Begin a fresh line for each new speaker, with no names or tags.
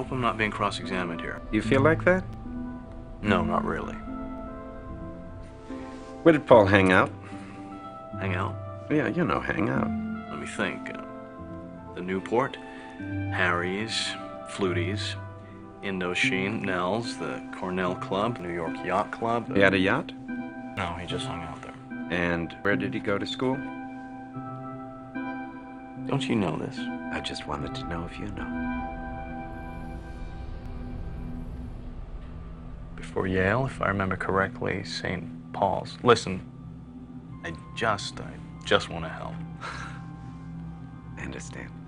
Hope I'm not being cross-examined here.
You feel like that?
No, not really.
Where did Paul hang out?
Hang out.
Yeah, you know, hang out.
Let me think. Uh, the Newport, Harry's, Fluties, Indochine, Nell's, the Cornell Club, New York Yacht Club.
He had a yacht?
No, he just hung out there.
And where did he go to school?
Don't you know this?
I just wanted to know if you know.
Before Yale, if I remember correctly, St. Paul's. Listen, I just, I just want to help.
I understand.